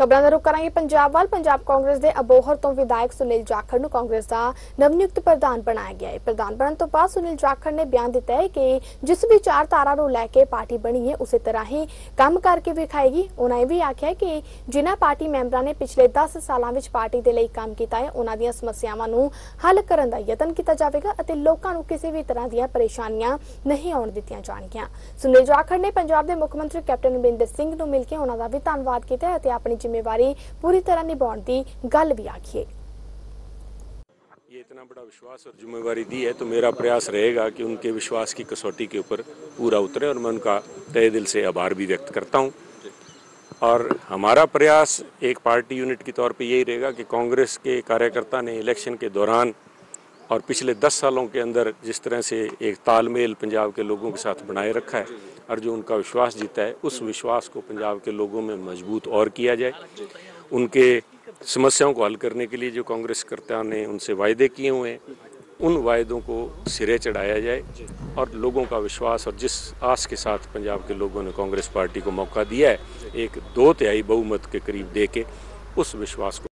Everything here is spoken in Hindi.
ਖਬਰਾਂ ਦਾ ਰੁਖ ਕਰਾਂਗੇ ਪੰਜਾਬ ਵੱਲ। ਪੰਜਾਬ ਕਾਂਗਰਸ ਦੇ ਅਬੋਹਰ ਤੋਂ ਵਿਧਾਇਕ ਸੁਨੀਲ ਜਾਖੜ ਨੂੰ ਕਾਂਗਰਸ ਦਾ ਨਵਨਿਯੁਕਤ ਪ੍ਰਧਾਨ ਬਣਾਇਆ ਗਿਆ ਹੈ। ਪ੍ਰਧਾਨ ਬਣਨ ਤੋਂ ਬਾਅਦ ਸੁਨੀਲ ਜਾਖੜ ਨੇ ਬਿਆਨ ਦਿੱਤਾ ਹੈ ਕਿ ਜਿਸ ਵਿਚਾਰਧਾਰਾ ਨੂੰ ਲੈ ਕੇ ਪਾਰਟੀ ਬਣੀ ਹੈ, ਉਸੇ ਤਰ੍ਹਾਂ ਹੀ ਕੰਮ ਕਰਕੇ ਵਿਖਾਏਗੀ। ਉਹਨਾਂ ਇਹ ਵੀ ਆਖਿਆ ਕਿ ਜਿਨ੍ਹਾਂ ਪਾਰਟੀ ਮੈਂਬਰਾਂ ਨੇ ਪਿਛਲੇ 10 ਸਾਲਾਂ ਵਿੱਚ ਪਾਰਟੀ ਦੇ ਲਈ ਕੰਮ ਕੀਤਾ ਹੈ ਉਹਨਾਂ ਦੀਆਂ ਸਮੱਸਿਆਵਾਂ ਨੂੰ ਹੱਲ ਕਰਨ ਦਾ ਯਤਨ ਕੀਤਾ ਜਾਵੇਗਾ ਅਤੇ ਲੋਕਾਂ ਨੂੰ ਕਿਸੇ ਵੀ ਤਰ੍ਹਾਂ ਦੀਆਂ ਪਰੇਸ਼ਾਨੀਆਂ ਨਹੀਂ ਆਉਣ ਦਿੱਤੀਆਂ ਜਾਣਗੀਆਂ। ਸੁਨੀਲ ਜਾਖੜ ਨੇ ਪੰਜਾਬ ਦੇ ਮੁੱਖ ਮੰਤਰੀ ਕੈਪਟਨ ਅਮਰਿੰਦਰ ਸਿੰਘ ਨੂੰ ਮਿਲ ਕੇ ਉਹਨਾਂ ਦਾ ਵੀ ਧੰਨਵਾਦ ਕੀਤਾ ਅਤੇ ਆਪਣੀ ਜ਼ਿੰਮੇਵਾਰੀ ਪੂਰੀ ਤਰ੍ਹਾਂ ਨਿਭਾਉਣ ਦੀ ਗੱਲ ਵੀ ਆਖੀ ਹੈ ये इतना बड़ा विश्वास और जिम्मेवारी दी है तो मेरा प्रयास रहेगा कि उनके विश्वास की कसौटी के ऊपर पूरा उतरे और मैं उनका तय दिल से आभार भी व्यक्त करता हूँ और हमारा प्रयास एक पार्टी यूनिट के तौर पे यही रहेगा कि कांग्रेस के कार्यकर्ता ने इलेक्शन के दौरान और पिछले दस सालों के अंदर जिस तरह से एक तालमेल पंजाब के लोगों के साथ बनाए रखा है और जो उनका विश्वास जीता है। उस विश्वास को पंजाब के लोगों में मज़बूत और किया जाए। उनके समस्याओं को हल करने के लिए जो कांग्रेस कर्ताओं ने उनसे वायदे किए हुए हैं, उन वायदों को सिरे चढ़ाया जाए और लोगों का विश्वास और जिस आस के साथ पंजाब के लोगों ने कांग्रेस पार्टी को मौका दिया है, एक दो तिहाई बहुमत के करीब दे के उस विश्वास को